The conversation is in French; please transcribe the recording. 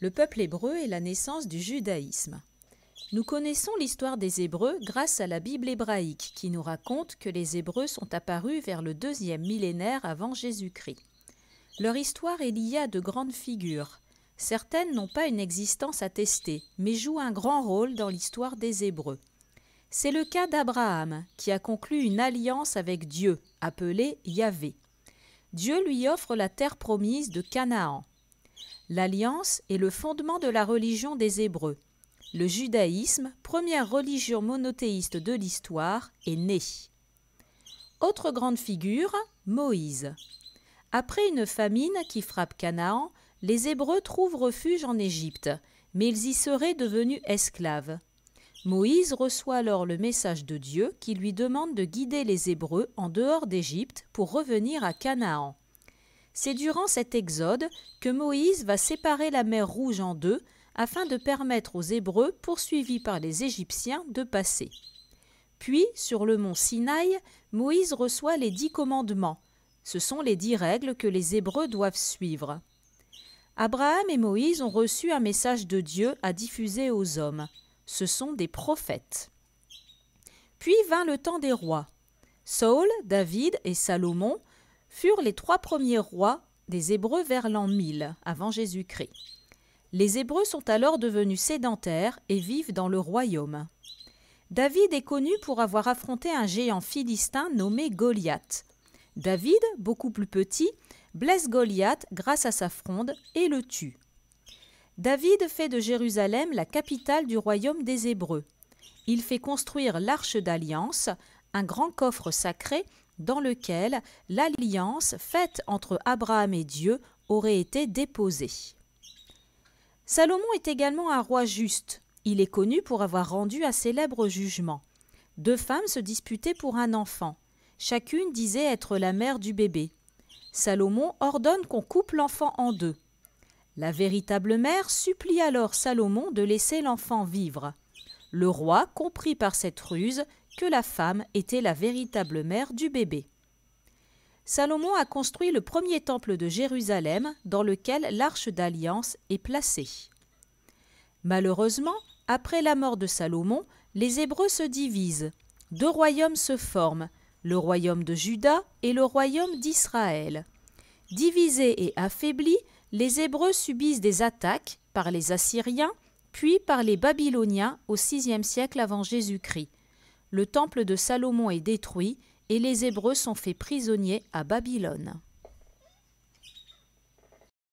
Le peuple hébreu est la naissance du judaïsme. Nous connaissons l'histoire des Hébreux grâce à la Bible hébraïque qui nous raconte que les Hébreux sont apparus vers le deuxième millénaire avant Jésus-Christ. Leur histoire est liée à de grandes figures. Certaines n'ont pas une existence attestée, mais jouent un grand rôle dans l'histoire des Hébreux. C'est le cas d'Abraham, qui a conclu une alliance avec Dieu, appelée Yahvé. Dieu lui offre la terre promise de Canaan. L'alliance est le fondement de la religion des Hébreux. Le judaïsme, première religion monothéiste de l'histoire, est né. Autre grande figure, Moïse. Après une famine qui frappe Canaan, les Hébreux trouvent refuge en Égypte, mais ils y seraient devenus esclaves. Moïse reçoit alors le message de Dieu qui lui demande de guider les Hébreux en dehors d'Égypte pour revenir à Canaan. C'est durant cet exode que Moïse va séparer la mer Rouge en deux afin de permettre aux Hébreux poursuivis par les Égyptiens de passer. Puis, sur le mont Sinaï, Moïse reçoit les dix commandements. Ce sont les dix règles que les Hébreux doivent suivre. Abraham et Moïse ont reçu un message de Dieu à diffuser aux hommes. Ce sont des prophètes. Puis vint le temps des rois. Saul, David et Salomon furent les trois premiers rois des Hébreux vers l'an 1000 avant Jésus-Christ. Les Hébreux sont alors devenus sédentaires et vivent dans le royaume. David est connu pour avoir affronté un géant philistin nommé Goliath. David, beaucoup plus petit, blesse Goliath grâce à sa fronde et le tue. David fait de Jérusalem la capitale du royaume des Hébreux. Il fait construire l'arche d'alliance, un grand coffre sacré dans lequel l'alliance faite entre Abraham et Dieu aurait été déposée. Salomon est également un roi juste. Il est connu pour avoir rendu un célèbre jugement. Deux femmes se disputaient pour un enfant. Chacune disait être la mère du bébé. Salomon ordonne qu'on coupe l'enfant en deux. La véritable mère supplie alors Salomon de laisser l'enfant vivre. Le roi comprit par cette ruse que la femme était la véritable mère du bébé. Salomon a construit le premier temple de Jérusalem dans lequel l'arche d'alliance est placée. Malheureusement, après la mort de Salomon, les Hébreux se divisent. Deux royaumes se forment, le royaume de Juda et le royaume d'Israël. Divisés et affaiblis, les Hébreux subissent des attaques par les Assyriens, puis par les Babyloniens au VIe siècle avant Jésus-Christ le temple de Salomon est détruit et les Hébreux sont faits prisonniers à Babylone.